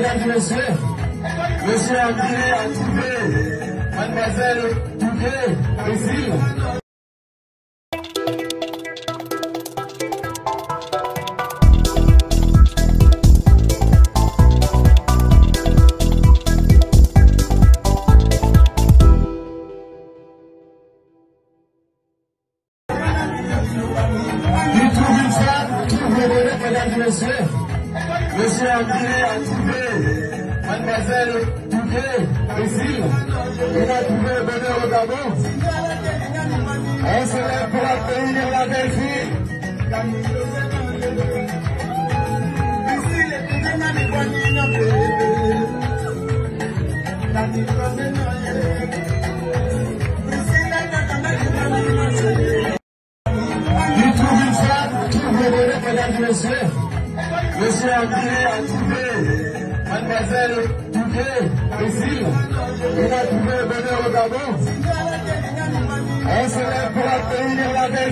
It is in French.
mesdames et messieurs. Monsieur André a trouvé Mademoiselle Touquet, Brésil. Il trouve une femme, trouve le bonheur, mesdames. Monsieur André a trouvé Mademoiselle Touquet, Brésil. Il a trouvé le bonheur au Gabon. On se lève pour accueillir la belle fille. Il Monsieur André a trouvé Mademoiselle Touquet, Brésil. Il a trouvé le bonheur au Gabon. On se lève pour accueillir la belle